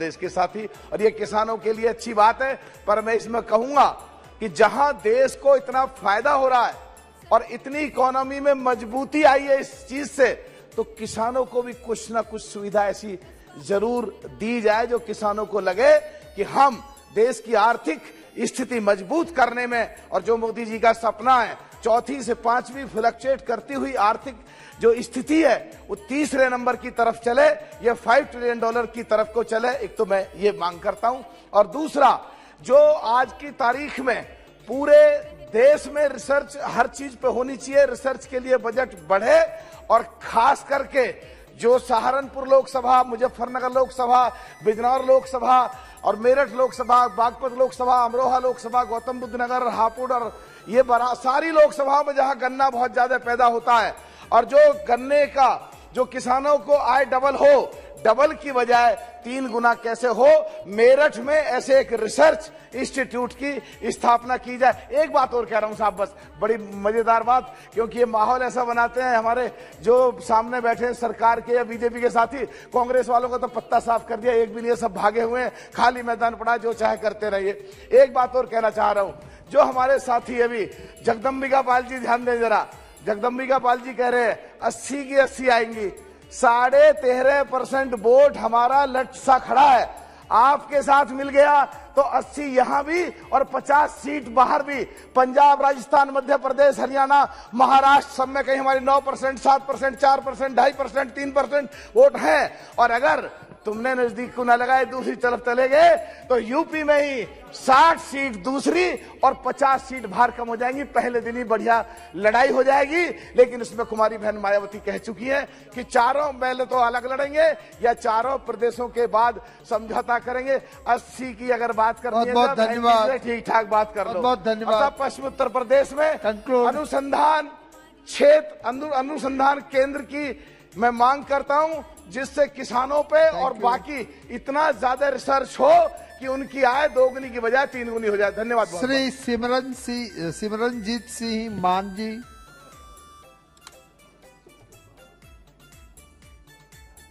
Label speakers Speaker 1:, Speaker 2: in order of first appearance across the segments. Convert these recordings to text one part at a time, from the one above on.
Speaker 1: देश के साथी। और ये किसानों के लिए अच्छी बात है, पर मैं इसमें कहूँगा कि जहाँ देश को इतना फ़ायदा हो रहा है और इतनी इकोनॉमी में मजबूती आई है इस चीज़ से तो किसानों को भी कुछ ना कुछ सुविधा ऐसी ज़रूर दी जाए जो किसानों को लगे कि हम देश की आर्थिक स्थिति मज़बूत करने में, और जो मोदी जी का सपना है चौथी से पांचवी फ्लक्चुएट करती हुई आर्थिक जो स्थिति है, वो तीसरे नंबर की तरफ़ चले, या फाइव ट्रिलियन डॉलर की तरफ़ को चले, एक तो मैं ये मांग करता हूँ। और दूसरा, जो आज की तारीख में पूरे देश में रिसर्च हर चीज़ पे होनी चाहिए रिसर्च के लिए बजट बढ़े, और खास करके जो सहारनपुर लोकसभा, मुजफ्फरनगर लोकसभा, बिजनौर लोकसभा और मेरठ लोकसभा, बागपत लोकसभा, अमरोहा लोकसभा गौतम बुद्ध नगर हापुड़ और ये बरा, सारी लोकसभाओं में जहाँ गन्ना बहुत ज़्यादा पैदा होता है और जो गन्ने का, जो किसानों को आय डबल हो डबल की बजाय तीन गुना कैसे हो? मेरठ में ऐसे एक रिसर्च इंस्टीट्यूट की स्थापना की जाए। एक बात और कह रहा हूँ साहब, बस बड़ी मज़ेदार बात, क्योंकि ये माहौल ऐसा बनाते हैं, हमारे जो सामने बैठे हैं सरकार के या बीजेपी के साथी, कांग्रेस वालों का तो पत्ता साफ़ कर दिया, एक भी नहीं सब भागे हुए हैं, खाली मैदान पड़ा जो चाहे करते रहिए। एक बात और कहना चाह रहा हूँ, जो हमारे साथी अभी, जगदम्बिका पाल जी, ध्यान दें जरा, जगदम्बिका पाल जी कह रहे हैं, अस्सी की अस्सी आएँगी। साढ़े तेरह परसेंट वोट हमारा लट सा खड़ा है। आपके साथ मिल गया तो 80 यहाँ भी और 50 सीट बाहर भी। पंजाब, राजस्थान, मध्य प्रदेश, हरियाणा, महाराष्ट्र सब में कहीं हमारी 9 परसेंट, सात परसेंट, चार परसेंट, ढाई परसेंट, तीन परसेंट वोट है। और अगर तुमने नज़दीक को न लगाए दूसरी तरफ़ चले गए? तो यूपी में ही 60 सीट दूसरी और 50 सीट बाहर कम हो जाएँगी। पहले दिन ही बढ़िया लड़ाई हो जाएगी। लेकिन इसमें कुमारी बहन मायावती कह चुकी है कि चारों पहले तो अलग लड़ेंगे या चारों प्रदेशों के बाद समझौता करेंगे। 80 की अगर बात करनी है
Speaker 2: बहुत-बहुत
Speaker 1: तो
Speaker 2: धन्यवाद।
Speaker 1: ठीक ठाक बात कर लो।
Speaker 2: बहुत-बहुत धन्यवाद।
Speaker 1: पश्चिम उत्तर प्रदेश में अनुसंधान क्षेत्र अनुसंधान केंद्र की मैं मांग करता हूँ जिससे किसानों पे और
Speaker 2: you.
Speaker 1: बाकी इतना ज़्यादा रिसर्च हो कि उनकी आय दोगुनी की बजाय तीन गुनी हो जाए धन्यवाद
Speaker 2: श्री सिमरन सिंह सिमरनजीत सिंह मान जी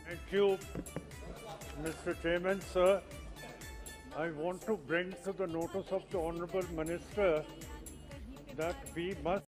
Speaker 3: Thank you, Mr. Chairman, sir. I want to bring to the notice of the Honorable Minister that we must